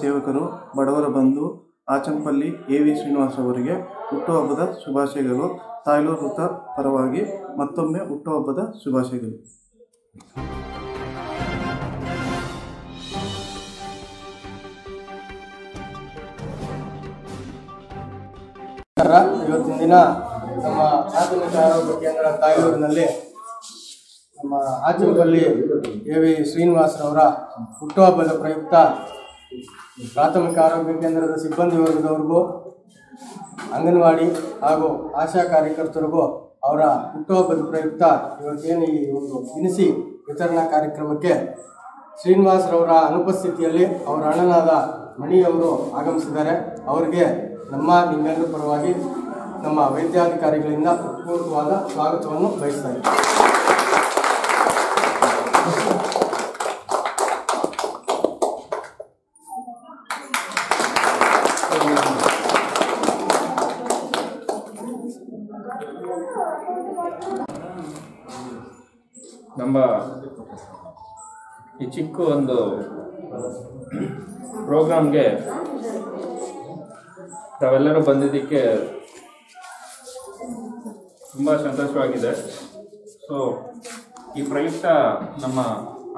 ಸೇವಕರು, ಬಡವರ ಬಂಧು ಆಚಂಪಲ್ಲಿ ಎ ವಿ ಶ್ರೀನಿವಾಸ್ ಅವರಿಗೆ ಹುಟ್ಟುಹಬ್ಬದ ಶುಭಾಶಯಗಳು. ತಾಯ್ಲೂರು ಪರವಾಗಿ ಮತ್ತೊಮ್ಮೆ ಹುಟ್ಟುಹಬ್ಬದ ಶುಭಾಶಯಗಳು. ಇವತ್ತಿನ ದಿನ ನಮ್ಮ ಪ್ರಾಥಮಿಕ ಆರೋಗ್ಯ ಕೇಂದ್ರ ತಾಯ್ಲೂರಿನಲ್ಲಿ ನಮ್ಮ ಆಚಂಪಲ್ಲಿ ಎ ವಿ ಶ್ರೀನಿವಾಸರವರ ಹುಟ್ಟುಹಬ್ಬದ ಪ್ರಯುಕ್ತ ಪ್ರಾಥಮಿಕ ಆರೋಗ್ಯ ಕೇಂದ್ರದ ಸಿಬ್ಬಂದಿ ವರ್ಗದವರಿಗೂ, ಅಂಗನವಾಡಿ ಹಾಗೂ ಆಶಾ ಕಾರ್ಯಕರ್ತರಿಗೂ ಅವರ ಹುಟ್ಟುಹಬ್ಬದ ಪ್ರಯುಕ್ತ ಇವತ್ತೇನು ಈ ಒಂದು ದಿನಸಿ ವಿತರಣಾ ಕಾರ್ಯಕ್ರಮಕ್ಕೆ ಶ್ರೀನಿವಾಸರವರ ಅನುಪಸ್ಥಿತಿಯಲ್ಲಿ ಅವರ ಅಣ್ಣನಾದ ಮಣಿಯವರು ಆಗಮಿಸಿದ್ದಾರೆ. ಅವರಿಗೆ ನಮ್ಮ ನಿಮ್ಮೆಲ್ಲರ ಪರವಾಗಿ ನಮ್ಮ ವೈದ್ಯಾಧಿಕಾರಿಗಳಿಂದ ಪೂರ್ವಕವಾದ ಸ್ವಾಗತವನ್ನು ಬಯಸ್ತಾರೆ. ನಮ್ಮ ಈ ಚಿಕ್ಕ ಒಂದು ಪ್ರೋಗ್ರಾಮ್ಗೆ ತಾವೆಲ್ಲರೂ ಬಂದಿದ್ದಕ್ಕೆ ತುಂಬ ಸಂತೋಷವಾಗಿದೆ. ಸೊ ಈ ಪ್ರಯುಕ್ತ ನಮ್ಮ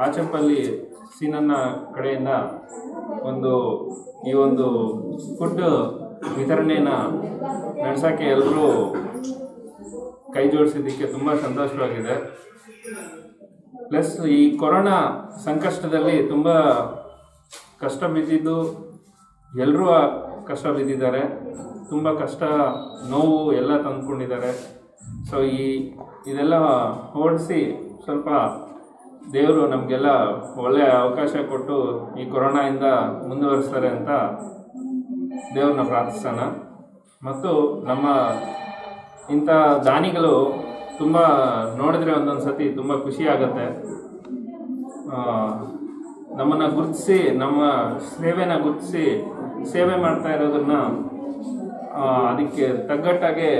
ಆಚೆಪಲ್ಲಿ ಸೀನನ್ನ ಕಡೆಯಿಂದ ಒಂದು ಈ ಒಂದು ಫುಡ್ ವಿತರಣೆಯನ್ನು ನಡೆಸೋಕ್ಕೆ ಎಲ್ಲರೂ ಕೈ ಜೋಡಿಸಿದ್ದಕ್ಕೆ ತುಂಬ ಸಂತೋಷವಾಗಿದೆ. ಪ್ಲಸ್ ಈ ಕೊರೋನಾ ಸಂಕಷ್ಟದಲ್ಲಿ ತುಂಬ ಕಷ್ಟ ಬಿದ್ದಿದ್ದು ಎಲ್ಲರೂ ಕಷ್ಟ ಬಿದ್ದಿದ್ದಾರೆ. ತುಂಬ ಕಷ್ಟ ನೋವು ಎಲ್ಲ ತಂದ್ಕೊಂಡಿದ್ದಾರೆ. ಸೊ ಈ ಇದೆಲ್ಲ ಓಡಿಸಿ ಸ್ವಲ್ಪ ದೇವರು ನಮಗೆಲ್ಲ ಒಳ್ಳೆಯ ಅವಕಾಶ ಕೊಟ್ಟು ಈ ಕೊರೋನಾಯಿಂದ ಮುಂದುವರಿಸ್ತಾರೆ ಅಂತ ದೇವ್ರನ್ನ ಪ್ರಾರ್ಥಿಸೋಣ. ಮತ್ತು ನಮ್ಮ ಇಂಥ ದಾನಿಗಳು ತುಂಬ ನೋಡಿದ್ರೆ ಒಂದೊಂದು ಸತಿ ತುಂಬ ಖುಷಿ ಆಗುತ್ತೆ. ನಮ್ಮನ್ನು ಗುರುತಿಸಿ, ನಮ್ಮ ಸೇವೆನ ಗುರುತಿಸಿ ಸೇವೆ ಮಾಡ್ತಾ ಇರೋದನ್ನ ಅದಕ್ಕೆ ತಗ್ಗಟ್ಟಾಗೆ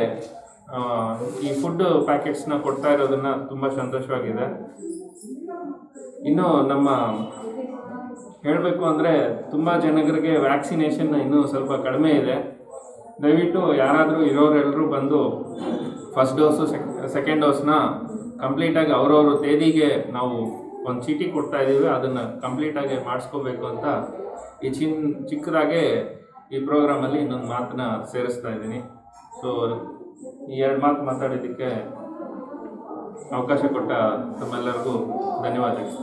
ಈ ಫುಡ್ ಪ್ಯಾಕೆಟ್ಸ್ನ ಕೊಡ್ತಾ ಇರೋದನ್ನ ತುಂಬ ಸಂತೋಷವಾಗಿದೆ. ಇನ್ನು ನಮ್ಮ ಹೇಳಬೇಕು ಅಂದರೆ ತುಂಬ ಜನಗಳಿಗೆ ವ್ಯಾಕ್ಸಿನೇಷನ್ ಇನ್ನೂ ಸ್ವಲ್ಪ ಕಡಿಮೆ ಇದೆ. ದಯವಿಟ್ಟು ಯಾರಾದರೂ ಇರೋರೆಲ್ಲರೂ ಬಂದು ಫಸ್ಟ್ ಡೋಸು ಸೆಕ್ ಸೆಕೆಂಡ್ ಡೋಸ್ನ ಕಂಪ್ಲೀಟಾಗಿ ಅವರವ್ರ ತೇದಿಗೆ ನಾವು ಒಂದು ಚೀಟಿ ಕೊಡ್ತಾ ಇದ್ದೀವಿ ಅದನ್ನು ಕಂಪ್ಲೀಟಾಗಿ ಮಾಡಿಸ್ಕೋಬೇಕು ಅಂತ ಈ ಚಿನ್, ಚಿಕ್ಕದಾಗೆ ಈ ಪ್ರೋಗ್ರಾಮಲ್ಲಿ ಇನ್ನೊಂದು ಮಾತನ್ನ ಸೇರಿಸ್ತಾ ಇದ್ದೀನಿ. ಸೊ ಈ ಎರಡು ಮಾತು ಮಾತಾಡಿದ್ದಕ್ಕೆ ಅವಕಾಶ ಕೊಟ್ಟ ತಮ್ಮೆಲ್ಲರಿಗೂ ಧನ್ಯವಾದಗಳು.